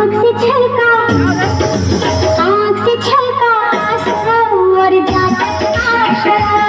आस आँख से छलका और में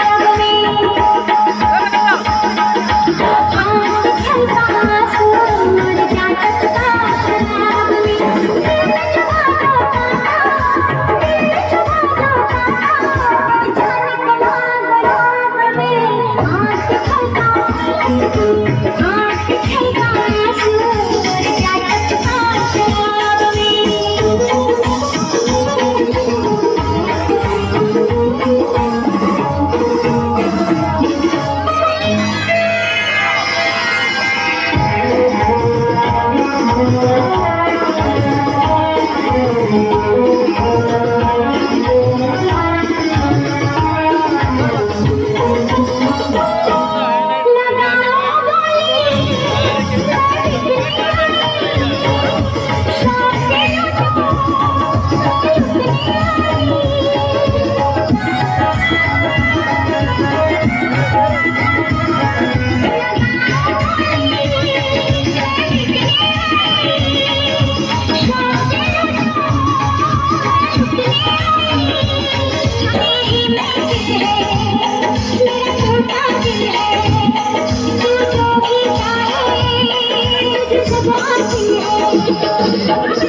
Yeah.